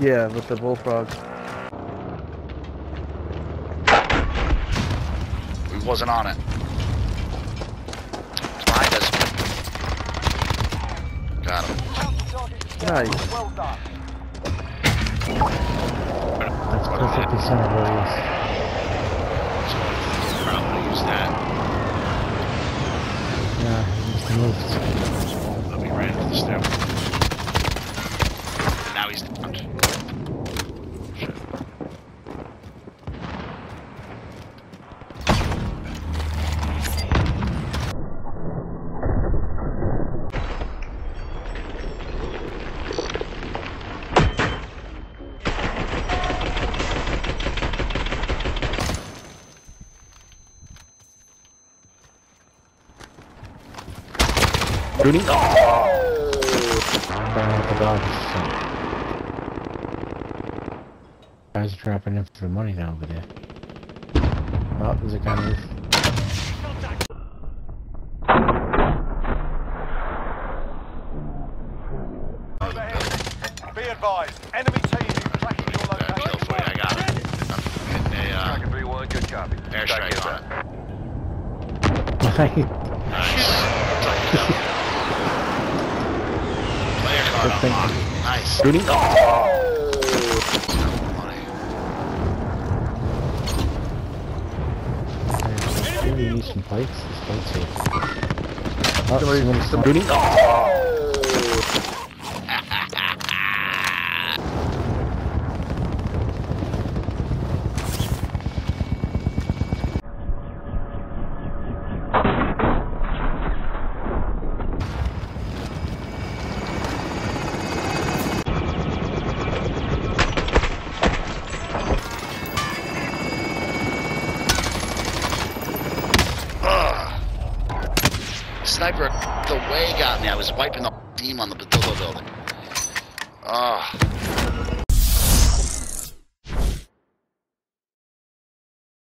Yeah, with the bullfrog. We wasn't on it. It's behind us. Got him. Nice. Well done. That's perfectly center where he is. Probably use that. Yeah, he must have moved. Let me ran for the stairwell. Now he's down. Shooting. Down at the dog. Guys are dropping in for the money now over there. Oh, there's a guy on the Be advised, enemy team is tracking your Got kill location. for you. I got it. I'm hitting a uh, Tracker 3-1, good copy. airstrike on it. Nice. Player card Good thing. Nice. Maybe you need some plates. There's plates here. Oh, Sniper, the way got me. I was wiping the team on the Badillo building. Ah.